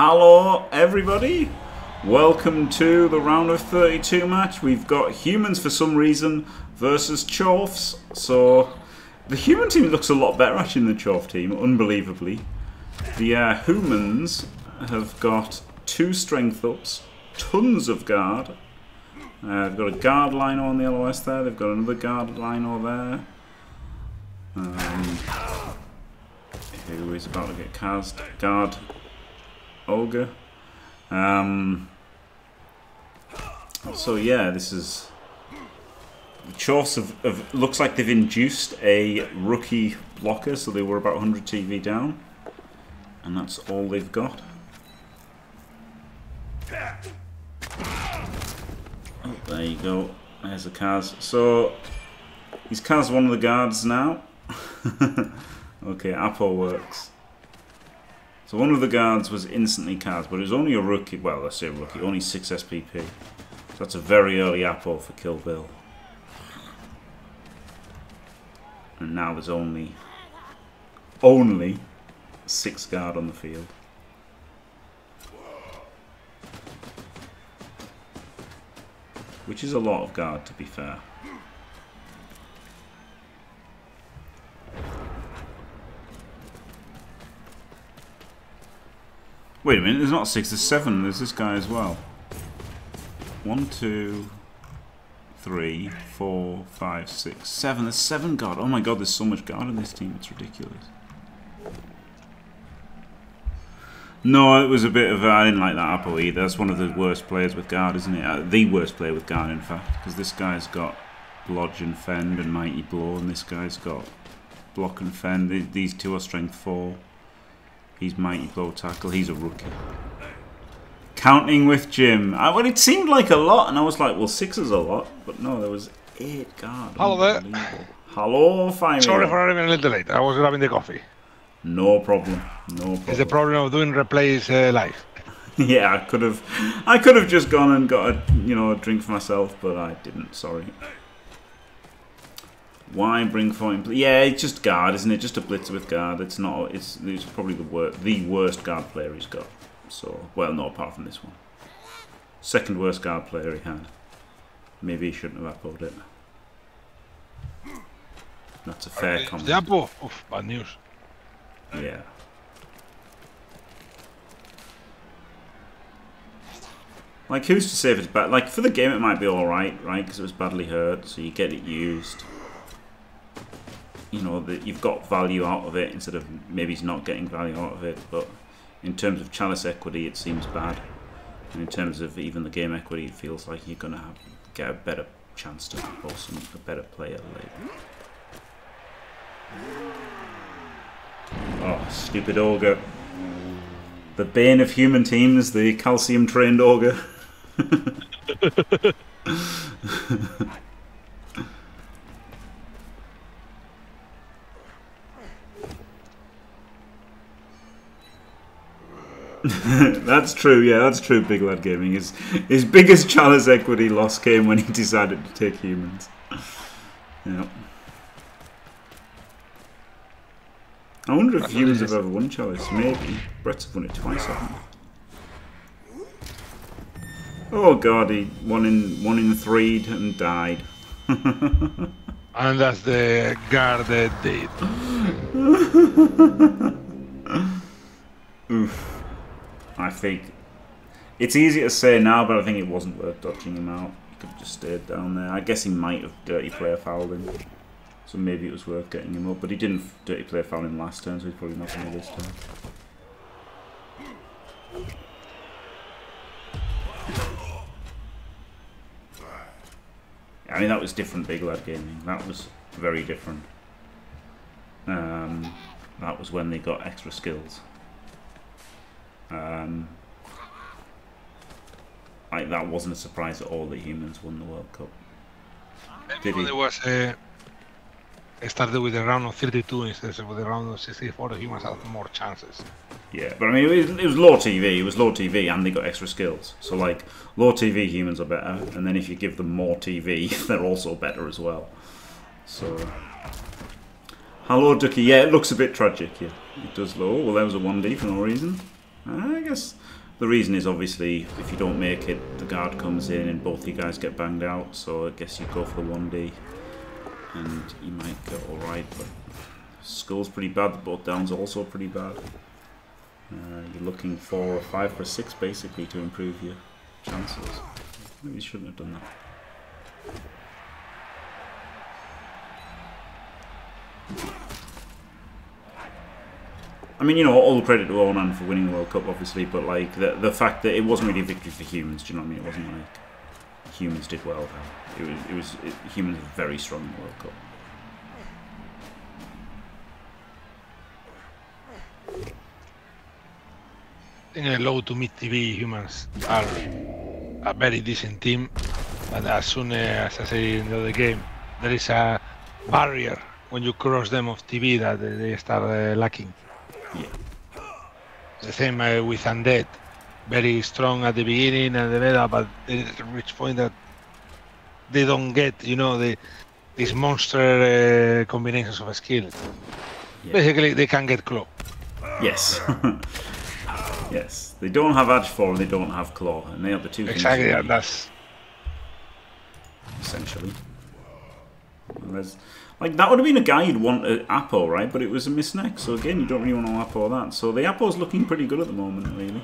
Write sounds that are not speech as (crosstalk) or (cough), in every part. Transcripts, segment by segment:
Hello, everybody. Welcome to the round of 32 match. We've got humans for some reason versus Chorfs. So the human team looks a lot better actually than the Chorf team, unbelievably. The uh, humans have got two strength ups, tons of guard. Uh, they've got a guard line on the LOS there. They've got another guard line over there. Um, who is about to get cast? Guard ogre. Um, so yeah, this is the Chorfs have, have looks like they've induced a rookie blocker, so they were about 100 TV down, and that's all they've got. Oh, there you go. There's a Kaz. So he's Kaz one of the guards now. (laughs) okay, Apo works. So one of the guards was instantly cast, but it was only a rookie. Well, let's say a rookie, only 6 SPP. So that's a very early Apo for Kill Bill. And now there's only, only 6 guard on the field. Which is a lot of guard, to be fair. Wait a minute, there's not six, there's seven. There's this guy as well. One, two, three, four, five, six, seven. There's seven guard. Oh my god, there's so much guard in this team. It's ridiculous. No, it was a bit of. I didn't like that Apo either. That's one of the worst players with guard, isn't it? Uh, the worst player with guard, in fact, because this guy's got blodge and fend and mighty blow, and this guy's got block and fend. These two are strength four. He's mighty blow tackle. He's a rookie. Counting with Jim. I, well, it seemed like a lot, and I was like, well, six is a lot. But no, there was eight guard. Hello there. Hello, Fine. Sorry for arriving a little late. I was grabbing the coffee. No problem. No problem. It's the problem of doing replays uh, live. (laughs) yeah, I could have, I could have just gone and got a, you know, a drink for myself, but I didn't. Sorry. Why bring for him? Yeah, it's just guard, isn't it? Just a blitzer with guard. It's not. It's, it's probably the worst, the worst guard player he's got. So, well, no, apart from this one. Second worst guard player he had. Maybe he shouldn't have uploaded it. That's a fair comment. The Apo. Oof, bad news. Yeah. Like, who's to say if it's bad? Like, for the game it might be alright, right? Because it was badly hurt, so you get it used you know that you've got value out of it instead of maybe he's not getting value out of it. But in terms of Chalice equity, it seems bad, and in terms of even the game equity, it feels like you're gonna have, get a better chance to pull some a better player later. Oh, stupid ogre! The bane of human teams, the calcium trained ogre. (laughs) (laughs) (laughs) that's true, yeah, that's true, Big Lad Gaming. His, his biggest Chalice equity loss came when he (laughs) decided to take humans. yeah. I wonder if humans have ever won Chalice. Maybe. Brett's won it twice? Oh god, he won in one in three and died. (laughs) and that's the guard that did. Oof. I think it's easy to say now, but I think it wasn't worth dodging him out. He could have just stayed down there. I guess he might have dirty player fouled him, so maybe it was worth getting him up. But he didn't dirty player foul him last turn, so he's probably not going to this turn. I mean, that was different Big Lad Gaming. That was very different. Um, that was when they got extra skills. Um, like that wasn't a surprise at all that humans won the World Cup. Did he? There was a. It started with a round of 32 instead of with a round of 64. The humans had more chances. Yeah, but I mean, it was, it was low TV. It was low TV, and they got extra skills. So like, low TV humans are better, and then if you give them more TV, (laughs) they're also better as well. So, hello, Ducky. Yeah, it looks a bit tragic. Yeah, it does low. Well, there was a 1D for no reason. I guess the reason is obviously if you don't make it, the guard comes in and both you guys get banged out. So I guess you go for the 1D and you might get alright. But Skull's pretty bad, the both down's also pretty bad. Uh, you're looking for a 5 for a 6 basically to improve your chances. Maybe you shouldn't have done that. I mean, you know, all the credit to Onan for winning the World Cup, obviously, but like the the fact that it wasn't really a victory for humans. Do you know what I mean? It wasn't like humans did well. It was it was it, humans were very strong in the World Cup. In a low to mid TV, humans are a very decent team, but as soon as I say in the other game, there is a barrier when you cross them off TV that they start uh, lacking. Yeah. The same uh, with Undead. Very strong at the beginning and the middle, but there is a reach point that they don't get, you know, the these monster uh, combinations of skills. Yeah. Basically, they can get claw. Yes. (laughs) yes. They don't have Edge and they don't have Claw, and they are the two things Exactly, you that's essentially. And there's- like that would have been a guy you'd want at Apo, right? But it was a misneck, so again, you don't really want to Apo that. So the Apo's looking pretty good at the moment, really.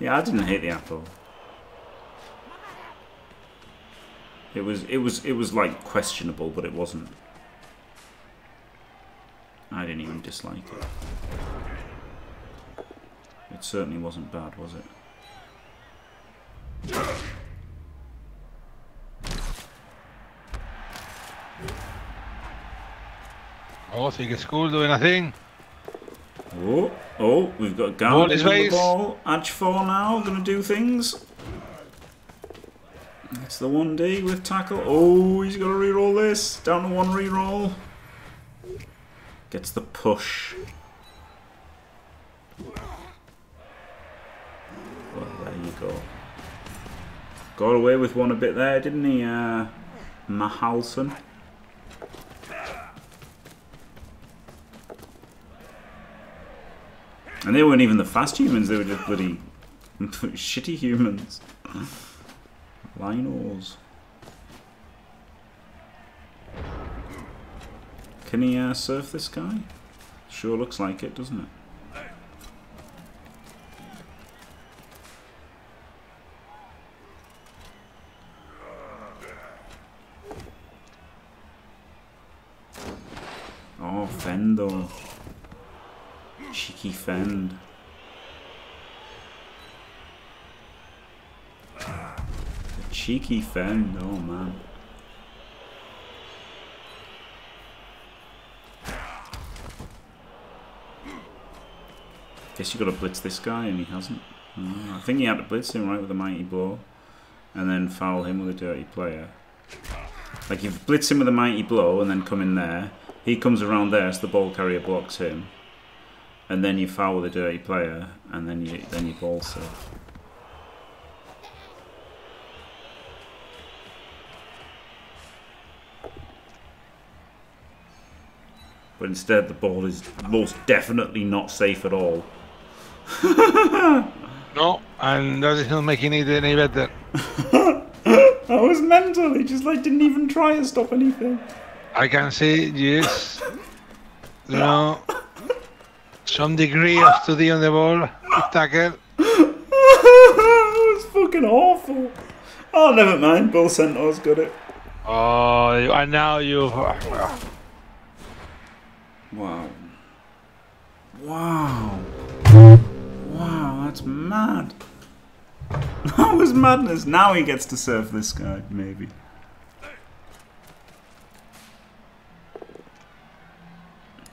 Yeah, I didn't hate the Apo. It was it was it was like questionable, but it wasn't. Dislike it. It certainly wasn't bad, was it? oh, think it's cool doing a thing. Oh, oh, we've got Garnet on the ball. Edge 4 now, gonna do things. It's the 1D with tackle. Oh, he's gotta reroll this. Down to one reroll. Gets the push. Well, there you go. Got away with one a bit there, didn't he, uh, Mahalsson? And they weren't even the fast humans, they were just bloody (laughs) shitty humans. Linos. Can he uh, surf this guy? Sure looks like it, doesn't it? Oh, fend though. Cheeky fend. The cheeky fend, oh man. Guess you've got to blitz this guy and he hasn't. I think he had to blitz him right with a mighty blow, and then foul him with a dirty player. Like you blitz him with a mighty blow and then come in there. He comes around there, so the ball carrier blocks him, and then you foul with a dirty player, and then you then you ball. But instead, the ball is most definitely not safe at all. (laughs) No, and that is not making it any better. (laughs) I was mental. He just like didn't even try and stop anything. I can see, yes, you know, some degree of study on the ball, tackle. (laughs) it was fucking awful. Oh, never mind. Bull Centaur's got it. Oh, and now you. Wow. Wow. Mad. (laughs) That was madness. Now he gets to serve this guy, maybe.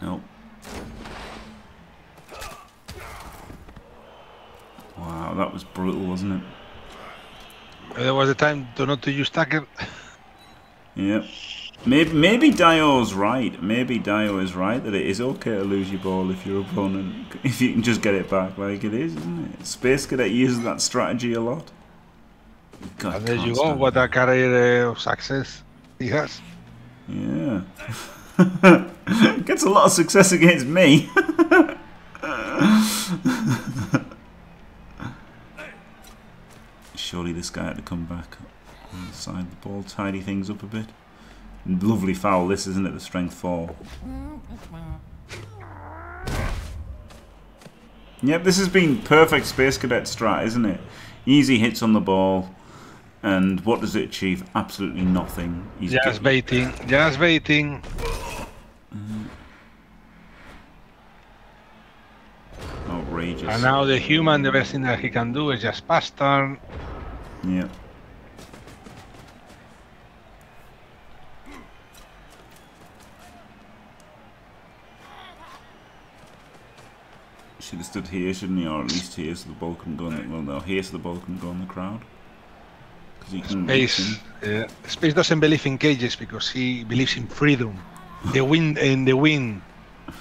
Nope. Wow, that was brutal, wasn't it? There was a time to not to use tackle. Yep. Maybe maybe Dio's right. Maybe Dio is right that it is okay to lose your ball if your opponent (laughs) if you can just get it back like it is, isn't it? Space Cadet uses that strategy a lot. God, And there you go. What a career uh, of success he has. Yeah. (laughs) Gets a lot of success against me. (laughs) Surely this guy had to come back on the side of the ball, tidy things up a bit. Lovely foul, this isn't it? The strength four. Yep, this has been perfect Space Cadet strat, isn't it? Easy hits on the ball, and what does it achieve? Absolutely nothing. He's Just baiting. Just baiting. outrageous. And now the human, the best thing that he can do is just pass turn. Yeah. Should have stood here, shouldn't he? Or at least here so the ball can go on the, well, no, here so the ball can go on the crowd. Because he can Space. Uh, Space doesn't believe in cages because he believes in freedom. The (laughs) wind in the wind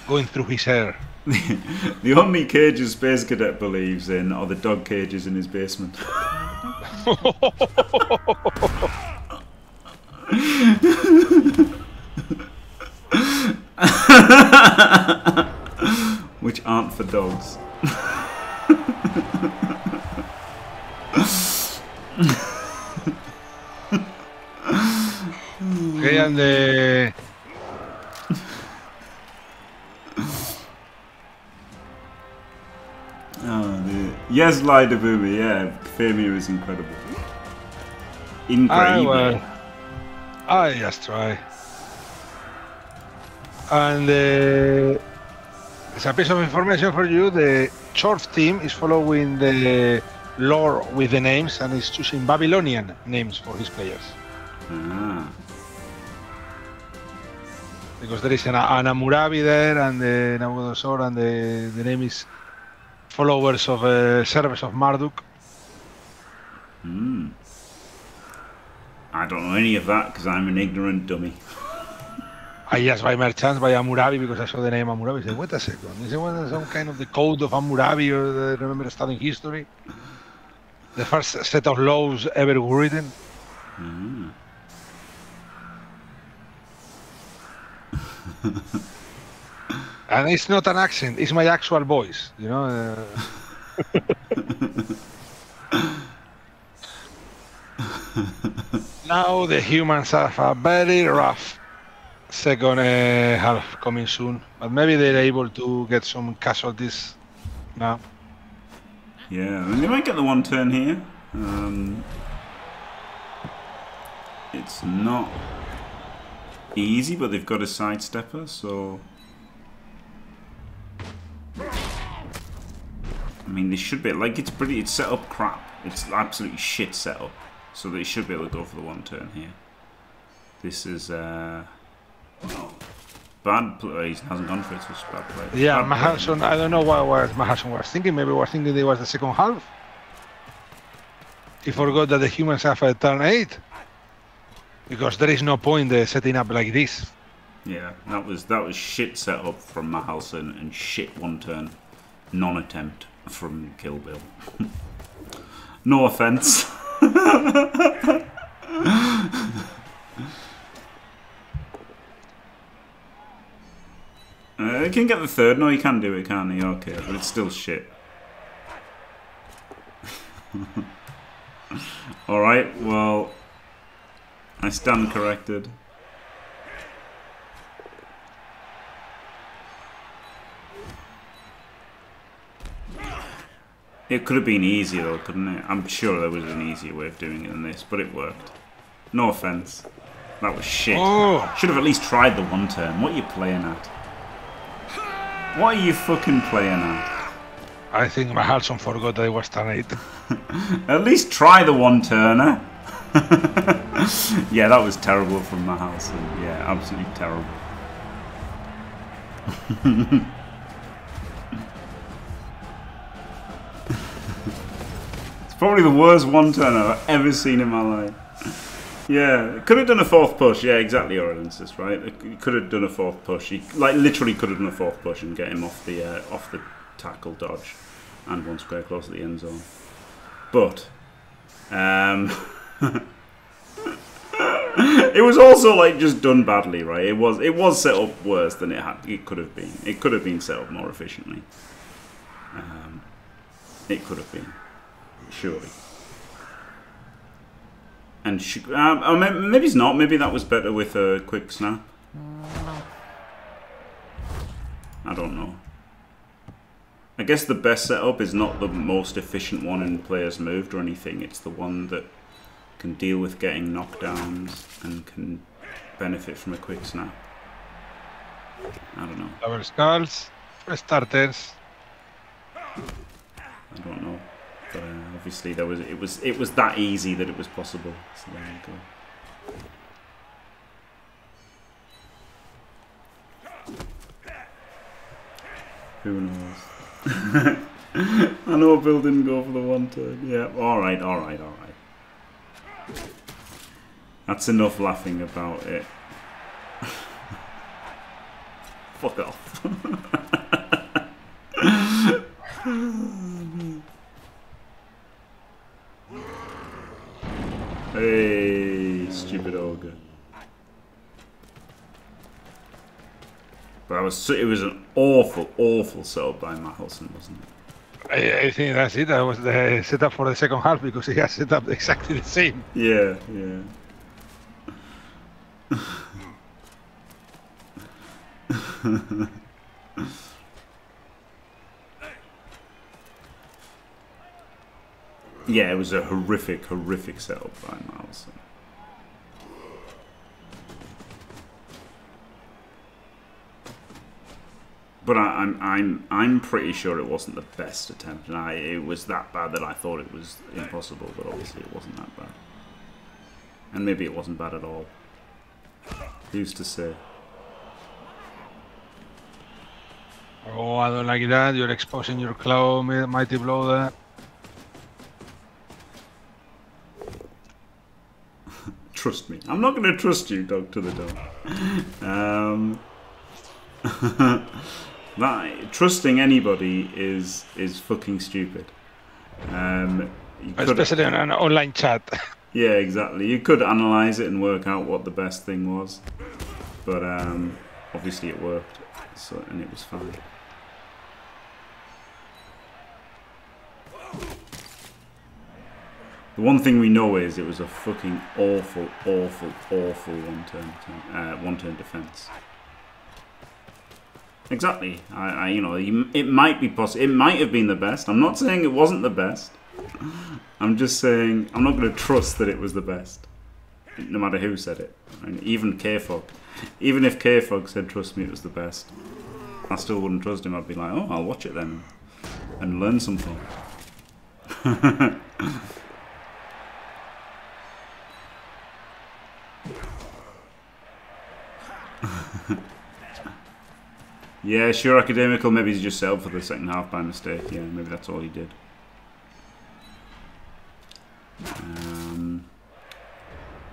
going through his hair. (laughs) the only cages Space Cadet believes in are the dog cages in his basement. (laughs) For dogs. And the Oh, the yes, Lider Boomy, yeah, Faemir is incredible. I Incredible. will. I just try. And uh, as a piece of information for you, the Chorf team is following the lore with the names and is choosing Babylonian names for his players. Ah, Because there is an, an Amurabi there and the Nabucodonosor and the, the name is followers of uh, servers of Marduk. hmm. I don't know any of that because I'm an ignorant dummy. (laughs) I just by merchants by Amurabi because I saw the name Amurabi. I said, wait a second, is it some kind of the code of Amurabi or the, remember studying history? The first set of laws ever written. Ah. And it's not an accent, it's my actual voice, you know. Uh, (laughs) now the humans have a very rough second uh, half coming soon, but maybe they're able to get some casualties now. Yeah, I mean, they might get the one turn here. Um, it's not easy, but they've got a sidestepper, so. I mean, they should be like it's pretty. It's set up crap. It's absolutely shit set up, so they should be able to go for the one turn here. This is uh, bad play. He hasn't gone for it, so it's bad play. Yeah, Bad play. I don't know what, Mahalsson was thinking. Maybe was thinking it was the second half. He forgot that the humans have a turn 8. Because there is no point uh, setting up like this. Yeah, that was that was shit set up from Mahalsson and shit one turn non-attempt from Kill Bill. (laughs) no offense. (laughs) uh, he can get the third. No, he can do it, can't he? Okay, but it's still shit. (laughs) All right. Well, I stand corrected. It could have been easier though, couldn't it? I'm sure there was an easier way of doing it than this, but it worked. No offense. That was shit. Oh. Should have at least tried the one turn. What are you playing at? What are you fucking playing at? I think Mahalsson forgot that it was turn 8. (laughs) At least try the one turner. (laughs) yeah, that was terrible from Mahalsson. Yeah, absolutely terrible. (laughs) it's probably the worst one turner I've ever seen in my life. Yeah, could have done a fourth push. Yeah, exactly, Orensis, right? Could have done a fourth push. He like literally could have done a fourth push and get him off the uh, off the tackle dodge and one square close to the end zone. But um, (laughs) it was also like just done badly, right? It was it was set up worse than it had. It could have been. It could have been set up more efficiently. Um, it could have been, surely. And sh um, oh, maybe it's not. Maybe that was better with a quick snap. I don't know. I guess the best setup is not the most efficient one in players moved or anything. It's the one that can deal with getting knockdowns and can benefit from a quick snap. I don't know. Double skulls, starters. I don't know. But uh, obviously there was it was it was that easy that it was possible. So there you go. Who knows? (laughs) I know Bill didn't go for the one turn. Yeah, alright, alright, alright. That's enough laughing about it. (laughs) Fuck off. (laughs) hey, stupid ogre. But I was it was an awful, awful setup by Mahalsson, wasn't it? I, I, think that's it. That was uh, the setup for the second half because he has (laughs) set up exactly the same. Yeah, yeah. (laughs) yeah, it was a horrific, horrific setup by Mahalsson. But I, am I'm, I'm I'm pretty sure it wasn't the best attempt, and I it was that bad that I thought it was impossible. But obviously, it wasn't that bad, and maybe it wasn't bad at all. Who's to say? Oh, I don't like that. You're exposing your claw, mighty blow there. (laughs) trust me. I'm not going to trust you, dog to the dog. Um, (laughs) that trusting anybody is is fucking stupid. Um, Especially on an online chat. (laughs) yeah, exactly. You could analyze it and work out what the best thing was, but um, obviously it worked, so and it was fine. The one thing we know is it was a fucking awful, awful, awful one-turn, uh, one-turn defense. Exactly. I, I you know, it might be possible. It might have been the best. I'm not saying it wasn't the best. I'm just saying I'm not going to trust that it was the best, no matter who said it. And even K-Fog, even if K-Fog said trust me, it was the best, I still wouldn't trust him. I'd be like, oh, I'll watch it then and learn something. (laughs) Yeah, sure, academical. Maybe he's just up for the second half by mistake. Yeah, maybe that's all he did. Um,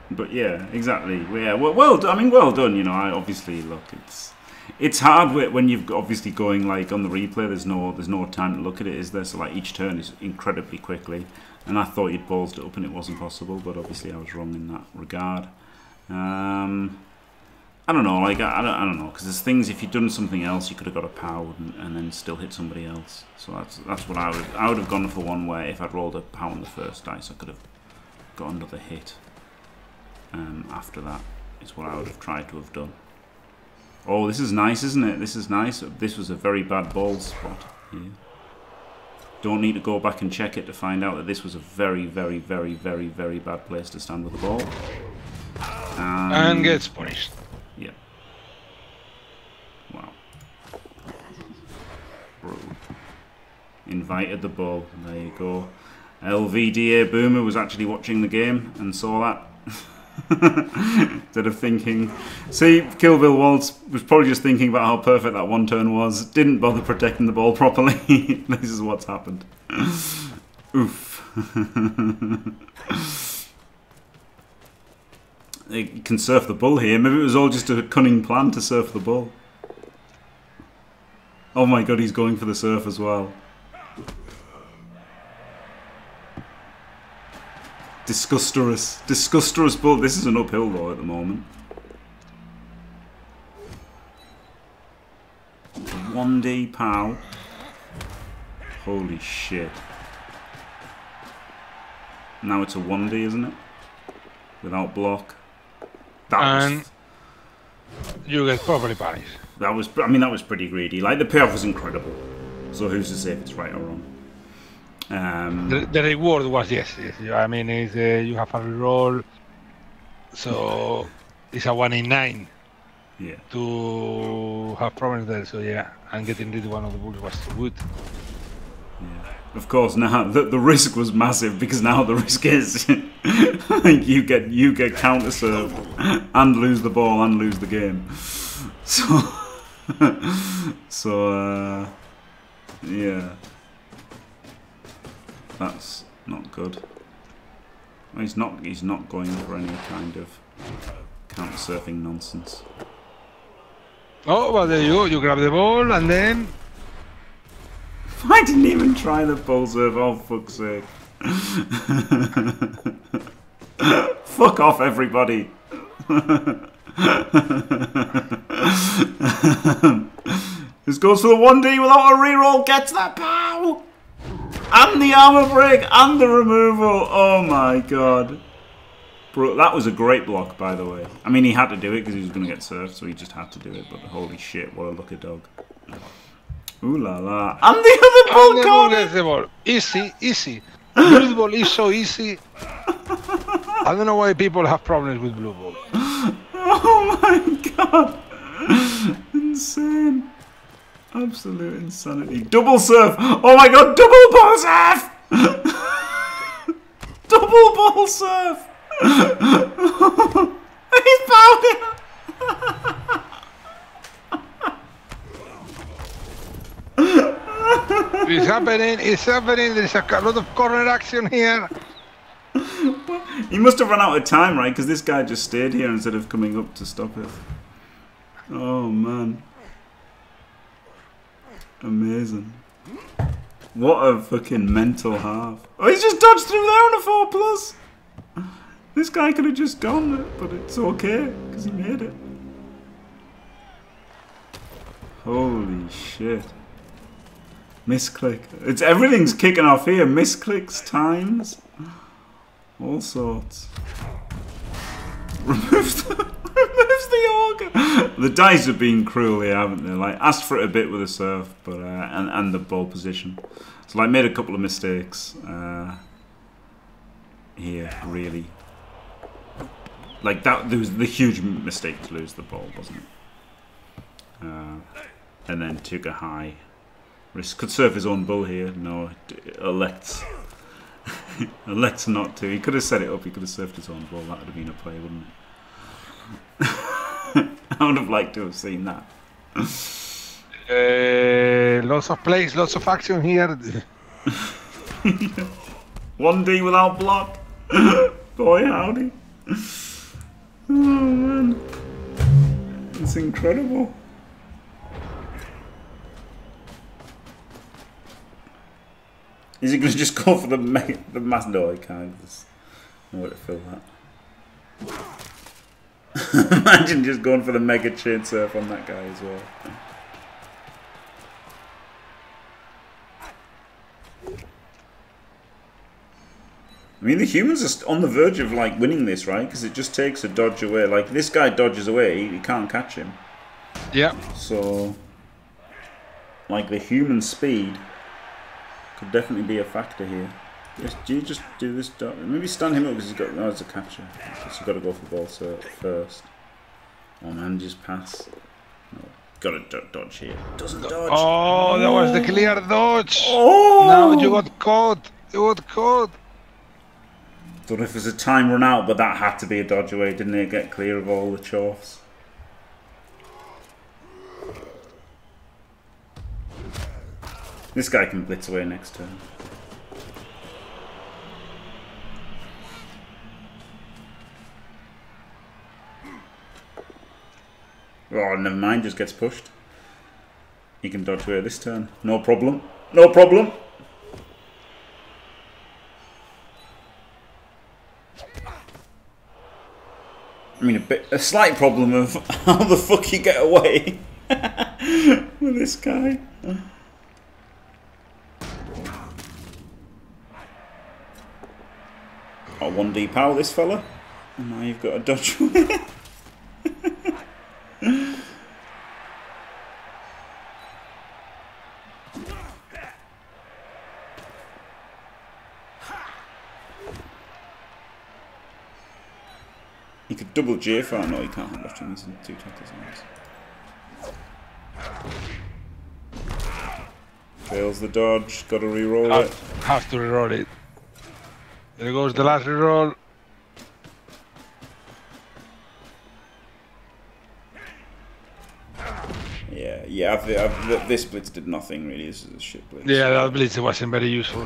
but yeah, exactly. Yeah, well, well, I mean, well done. You know, I obviously look. It's it's hard when you've obviously going like on the replay. There's no there's no time to look at it, is there? So like each turn is incredibly quickly, and I thought you'd ballsed it up and it wasn't possible, but obviously I was wrong in that regard. Um, I don't know, like I, don't, I don't know, because there's things. If you'd done something else, you could have got a pow and, and, then still hit somebody else. So that's that's what I would I would have gone for one where if I'd rolled a pow on the first dice, I could have got another hit. Um, after that is what I would have tried to have done. Oh, this is nice, isn't it? This is nice. This was a very bad ball spot here. Don't need to go back and check it to find out that this was a very, very, very, very, very bad place to stand with the ball. and gets punished. Invited the ball. There you go. LVDA Boomer was actually watching the game and saw that. (laughs) Instead of thinking, see, Kill Waltz was probably just thinking about how perfect that one turn was. Didn't bother protecting the ball (laughs) properly. this is what's happened. (laughs) Oof. they can surf the bull here. Maybe it was all just a cunning plan to surf the bull. Oh my god, he's going for the surf as well. Disgusterous. Disgusterous bull. This is an uphill though at the moment. One D pal. Holy shit. Now it's a 1D, isn't it? Without block. That And- was You get properly punished. that was I mean that was pretty greedy. Like the payoff was incredible. So who's to say if it's right or wrong? Um, The, the reward was yes, yes. I mean, uh, you have a reroll, so it's a one in nine yeah. to have problems there. So yeah, and getting rid of one of the bulls was good. Of course, now the, the risk was massive because now the risk is (laughs) you get you get counter serve and lose the ball and lose the game. (laughs) So (laughs) so uh, yeah, that's not good. Well, He's not he's not going for any kind of uh, counter surfing nonsense. Oh, well there you go. You grab the ball and then (laughs) I didn't even try the ball serve. Oh fuck's sake! (laughs) Fuck off, everybody. (laughs) this goes for the 1D without a reroll. Gets that pow! And the armor break and the removal. Oh my god. Bro, that was a great block, by the way. I mean, he had to do it because he was going to get served, so he just had to do it. But holy shit, what a lucky dog. Ooh la la. And the other ball gets the ball. Easy, easy. Blue ball is so easy. (laughs) I don't know why people have problems with blue ball. (laughs) Oh my god! Insane. Absolute insanity. Double surf! Oh my god, double ball surf! (laughs) double ball surf! (laughs) He's bowing! It's happening, it's happening. There's a lot of corner action here. He must have run out of time, right? Because this guy just stayed here instead of coming up to stop it. Oh man. Amazing. What a fucking mental half. Oh, he's just dodged through there on a 4 plus. This guy could have just gone, but it's okay because he made it. Holy shit. Misclick. It's everything's kicking off here. Misclicks times. All sorts. (laughs) Removes the, (laughs) the dice have been cruel here, haven't they? Like asked for it a bit with the surf, but uh, and and the ball position. So like made a couple of mistakes uh, here, really. Like that, there was the huge mistake to lose the ball, wasn't it? Uh, and then took a high risk. Could surf his own bull here. No, elects (laughs) elects not to. He could have set it up. He could have surfed his own ball. That would have been a play, wouldn't it? (laughs) I would have liked to have seen that. Uh, lots of plays, lots of action here. (laughs) One D without block. (laughs) Boy, howdy. Oh man, it's incredible. Is he going to just go for the the mass? No, I can't. There's no way to fill that. (laughs) Imagine just going for the mega chain surf on that guy as well. I mean, the humans are on the verge of like winning this, right? Because it just takes a dodge away. Like this guy dodges away, he can't catch him. Yeah, So, like the human speed could definitely be a factor here. Just, do you just do this? Do- maybe stun him up because he's got. No, it's a catcher. So you've got to go for the ball so first. Oh man, just pass. No, got to do- dodge here. Doesn't oh, dodge. Oh, that was the clear oh! dodge. Oh! Now you got caught. You got caught. Don't know if there's a time run out, but that had to be a dodge away, didn't it? Get clear of all the chorfs. This guy can blitz away next turn. Oh, never mind, just gets pushed. He can dodge away this turn. No problem. No problem. I mean, a bit a slight problem of (laughs) how the fuck you get away (laughs) with this guy. Got one D power this fella. And now you've got a dodge (laughs) He could double GFR. No, he can't. Watch him. He's in two tackles. Fails the dodge. Got to re-roll it. Have, have to reroll it. There goes the last reroll. Yeah, yeah. I've, I've, this blitz did nothing really. This is a shit blitz. Yeah, that blitz wasn't very useful.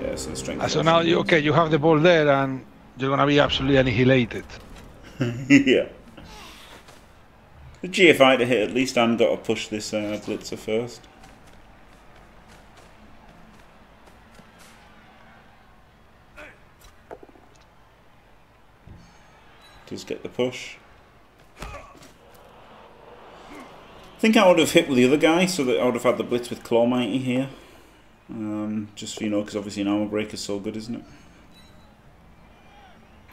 Yeah, so the strength. So now, you, okay, you have the ball there, and you're gonna be absolutely annihilated. (laughs) yeah. The GFI to hit at least, I'm got to push this uh, blitzer first. Does get the push. I think I would have hit with the other guy, so that I would have had the blitz with Claw Mighty here. Um, just, you know, because obviously an armor break is so good, isn't it?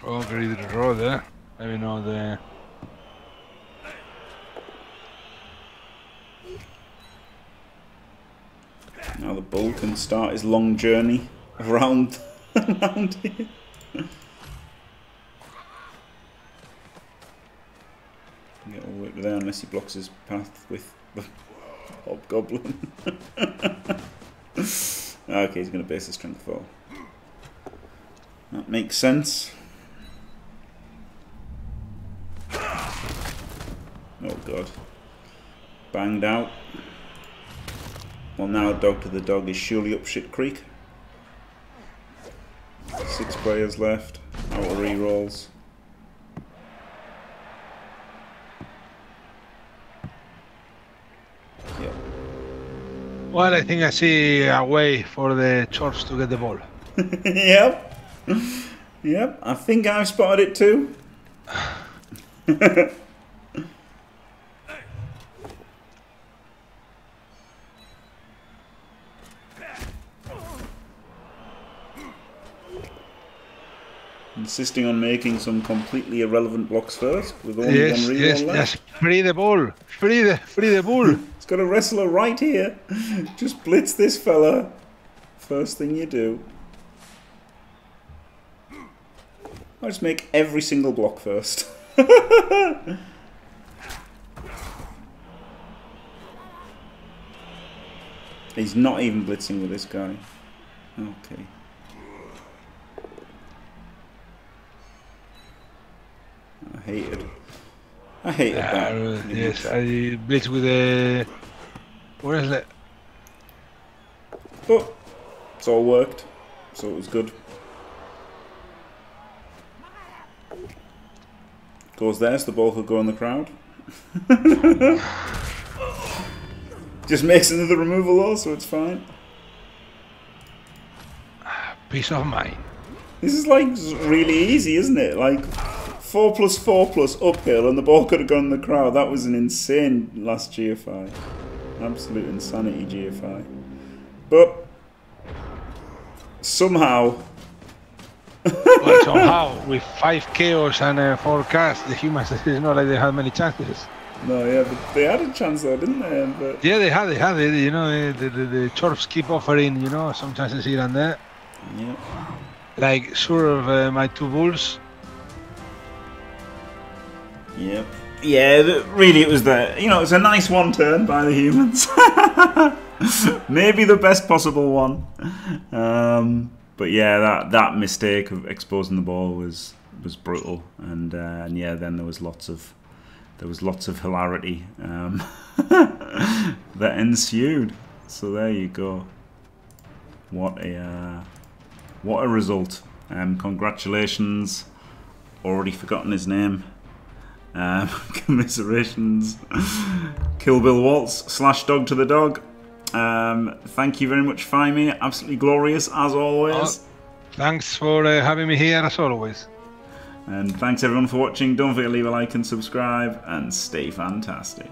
Oh, very good draw there. Maybe not there. Now the bull can start his long journey around, (laughs) around here. Get all the way there unless he blocks his path with the (laughs) hobgoblin. (laughs) okay, he's going to base his strength 4. That makes sense. Oh god. Banged out. Well now Dog to the Dog is surely up shit creek. Six players left. Out of re-rolls. Yep. Well, I think I see a way for the Chorfs to get the ball. (laughs) yep. Yep. I think I've spotted it too. (sighs) (laughs) Insisting on making some completely irrelevant blocks first, with only yes, one reroll yes, left. yes. Free the ball. Free the, free the ball. (laughs) It's got a wrestler right here. (laughs) Just blitz this fella. First thing you do. I just make every single block first. (laughs) He's not even blitzing with this guy. Okay. Hated. I hated that. Uh, yes, I blitz with a. Where is it? But it's all worked, so it was good. Goes there, so the ball could go in the crowd. (laughs) Just makes another removal though, so it's fine. Peace of mind. This is like really easy, isn't it? Like four plus four plus uphill, and the ball could have gone in the crowd. That was an insane last GFI. Absolute insanity GFI. But somehow (laughs) well, somehow, with five chaos and uh, four cast, the humans, (laughs) it's not like they had many chances. No, yeah, but they had a chance though, didn't they? But Yeah, they had, they had it. You know, the, the, the Chorfs keep offering, you know, some chances here and there. yeah, Like, sure of uh, my two bulls. Yeah, yeah. Really, it was the you know it was a nice one turn by the humans. (laughs) Maybe the best possible one. Um, but yeah, that that mistake of exposing the ball was was brutal, and uh, and yeah, then there was lots of there was lots of hilarity um, (laughs) that ensued. So there you go. What a uh, what a result! Um, congratulations. Already forgotten his name. Um, (laughs) commiserations. Kill Bill Waltz slash Dog to the Dog. Um, thank you very much, Faemir. Absolutely glorious as always. Oh, thanks for uh, having me here as always. And thanks everyone for watching. Don't forget to leave a like and subscribe, and stay fantastic.